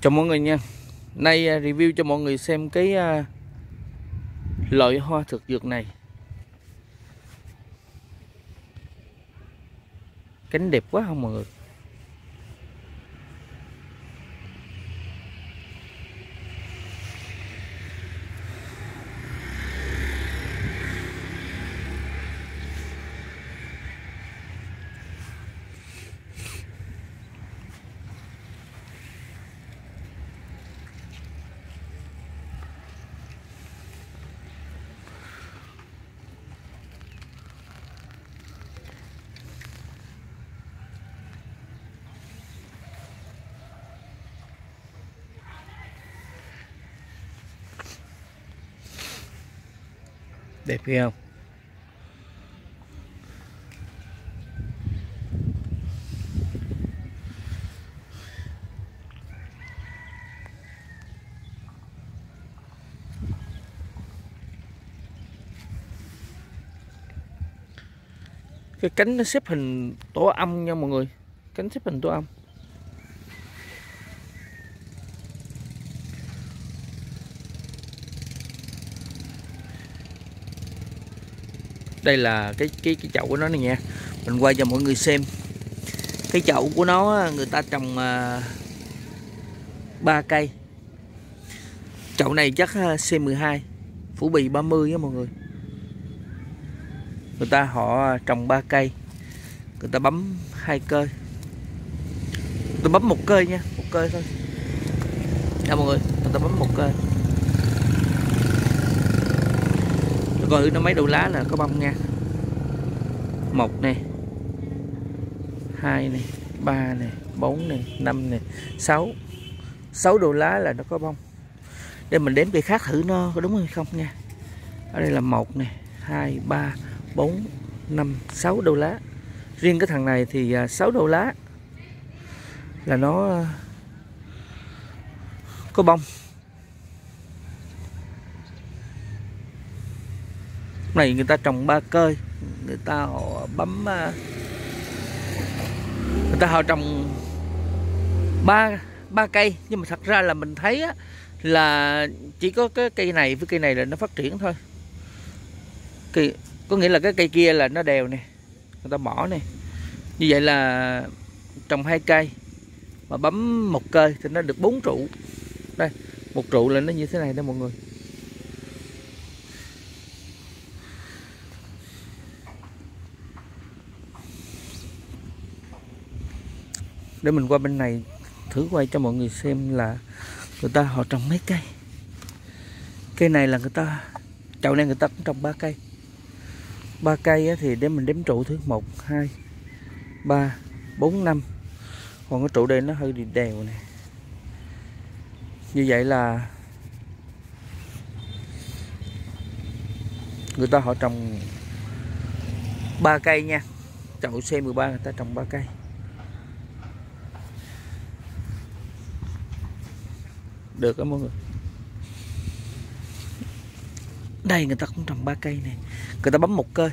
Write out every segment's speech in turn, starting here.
Chào mọi người nha. Nay à, review cho mọi người xem cái à, loại hoa thực dược này. Cánh đẹp quá không mọi người? Đẹp ghê không? Cái cánh nó xếp hình tổ âm nha mọi người. Cánh xếp hình tổ âm. Đây là cái cái cái chậu của nó này nha. Mình quay cho mọi người xem. Cái chậu của nó người ta trồng uh, cây. Chậu này chắc à, C12 phủ bì 30 á mọi người. Người ta họ trồng ba cây. Người ta bấm hai cây tôi bấm một cây nha một cây thôi. Nha mọi người người ta bấm một cây coi nó mấy đầu lá là có bông nha. Một nè. Hai nè. Ba nè. Bốn nè. Năm nè. Sáu. Sáu đầu lá là nó có bông. Để mình đếm cây khác thử nó có đúng hay không nha. Ở đây là một nè. Hai, ba, bốn, năm, sáu đầu lá. Riêng cái thằng này thì à, sáu đầu lá. Là nó à, có bông. Này người ta trồng ba cơi người ta họ bấm à, người ta họ trồng ba ba cây. Nhưng mà thật ra là mình thấy á, là chỉ có cái cây này với cây này là nó phát triển thôi. Cây có nghĩa là cái cây kia là nó đều nè người ta bỏ nè. Như vậy là trồng hai cây mà bấm một cây thì nó được bốn trụ. Đây một trụ là nó như thế này đây mọi người. Để mình qua bên này, thử quay cho mọi người xem là người ta họ trồng mấy cây. Cây này là người ta, chậu này người ta cũng trồng ba cây. Ba cây thì để mình đếm trụ thứ một, hai, ba, bốn, năm. Còn cái trụ đây nó hơi đi đều nè. Như vậy là người ta họ trồng ba cây nha. Chậu C13 người ta trồng ba cây. Được đó mọi người. Đây người ta cũng trồng ba cây nè. Người ta bấm một cây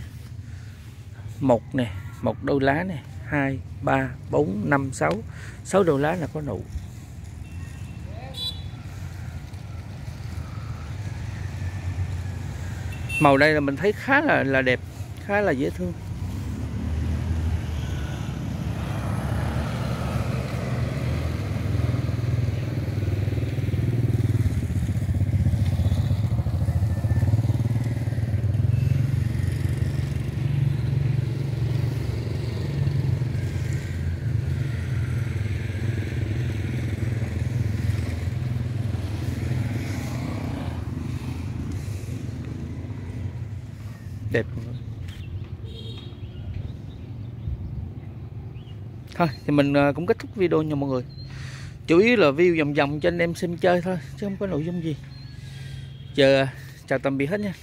một nè, một đôi lá nè. Hai, ba, bốn, năm, sáu. Sáu đôi lá là có nụ. Màu đây là mình thấy khá là là đẹp, khá là dễ thương. Đẹp. Thôi, thì mình à, cũng kết thúc video nha mọi người. Chủ yếu là view vòng vòng cho anh em xem chơi thôi, chứ không có nội dung gì. Chờ à, chào tạm biệt hết nha.